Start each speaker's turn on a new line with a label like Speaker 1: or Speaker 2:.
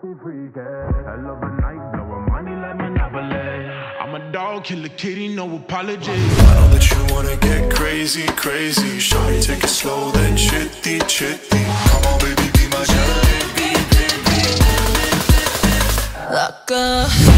Speaker 1: pussy love a night, blowing money like Monopoly. I'm a dog, kill a kitty, no apologies.
Speaker 2: I know that you wanna get crazy, crazy. Shawty, take it slow, then chitty, chitty. Come on, baby, be my jelly.
Speaker 3: Like a